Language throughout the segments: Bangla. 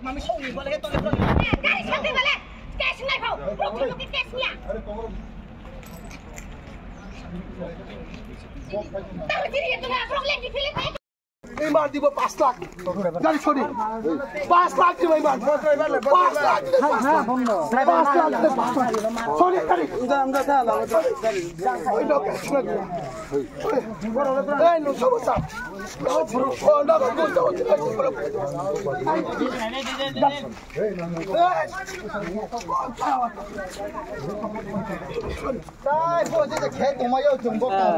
Mami sâu nhìn vào lấy tôi lấy tôi. Cái sao Ai, não sou moçada. Não, por favor, não, não, não, não, não, não,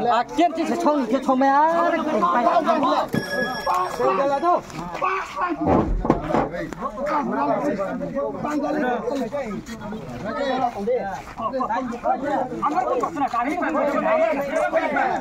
não, Aqui antes de chong, de chong mea, de chong mea. Olha lá, do. Angkat kau, nak kami.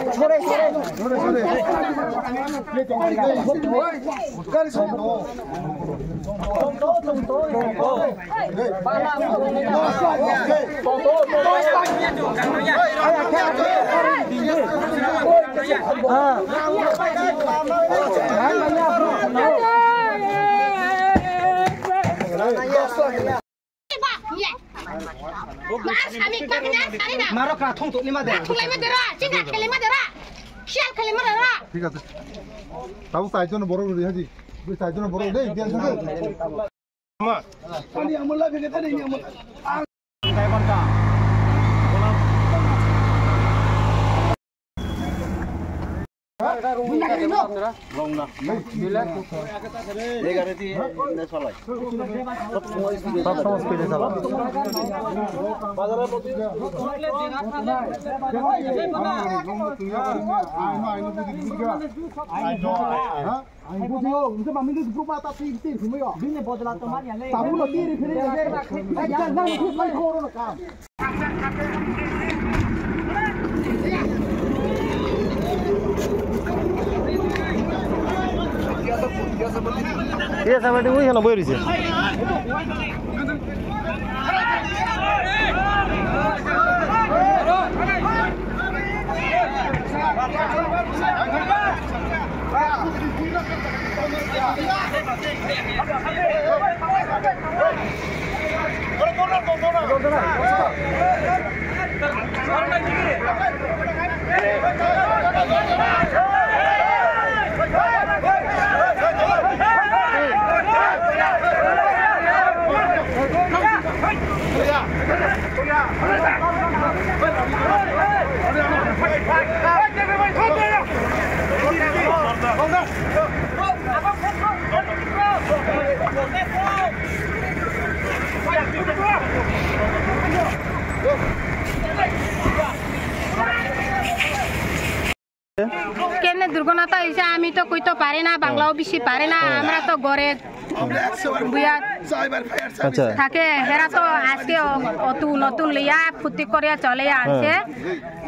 छोड़े छोड़े छोड़े छोड़े कर सो दो तुम तो तुम तो बाबा तो तो तो हां ঠিক আছে চাৰিজন বৰী চাৰিজনৰ বৰ দেই বদলা তো মারিয়া লে তাবু লো তিন ফিরে যাবে একটা না খুব নাই করো না কাম ঠিক আছে আমার ওইখানে বই রয়েছে Go! দুর্ঘটনা হয়েছে আমি তো কইতে পারি না বাংলাও বেশি পারি না আমরা তো ফায়ার আচ্ছা। থাকে হেরা তো আজকে অ- নতুন লিয়া ফুর্তি করিয়া চলে আনছে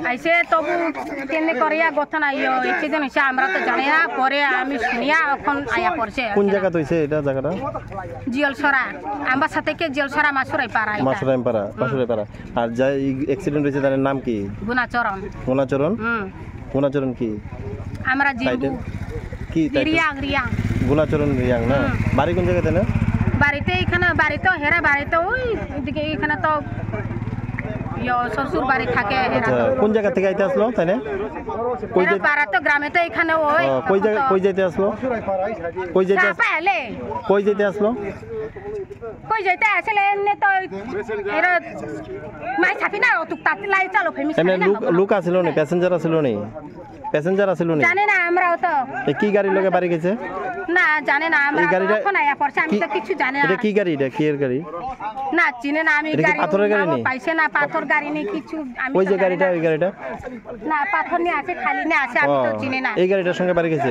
আইসে তবু কেনে করিয়া গঠন আইও এক্সিডেন্ট হয়েছে আমরা তো জানি না পরে আমি শুনিয়া এখন আয়া পড়ছে কোন জায়গাতে হয়েছে এটা জায়গাটা জিয়লসরা আমার সাথে কে জিয়লসরা মাসুরাই পাড়া মাসুরাইম পাড়া মাসুরাই পাড়া আর যা অ্যাক্সিডেন্ট হয়েছে তার নাম কি? গুণাচরণ গুণাচরণ হুম গুণাচরণ কি? আমরা জিম্বু। কি রিয়াং রিয়াং। গুণাচরণ রিয়াং না? বাড়ি কোন জায়গাতে না? বাড়িতে এখানে বাড়িতে হেরা বাড়িতে ওই এদিকে এখানে তো শ্বশুর বাড়ি থাকে আচ্ছা কোন জায়গা থেকে আইতে আসলো না কই যাই পাড়া তো গ্রামে তো এখানে ওই কই জায়গা কই যাইতে আসলো? কই যাইতে আস- পালে কই যাইতে আসলো? কই যাইতে আসলে এমনি তো এরা মাই ছাপি না অতুক তাতে লাই চালো ফেমি এমনি লুক লুক আসিল নি প্যাসেঞ্জার আসিল নি? প্যাসেঞ্জার আসিল নি? জানে না আমরাও তো। কি গাড়ি লগে বাড়ি গেছে? না জানে না আমরা এখন আয়া পড়ছে আমি তো কিছু জানি না। এটা কি গাড়ি? এটা কি এর গাড়ি? না চিনে না আমি গাড়ি পাথরের গাড়ি নেই পাইছে না পাথর গাড়ি নেই কিছু আমি ওই যে গাড়িটা ওই গাড়িটা? না পাথর নিয়ে আছে খালি নিয়ে আছে আমি তো চিনে না। এই গাড়িটার সঙ্গে বাড়ি গেছে?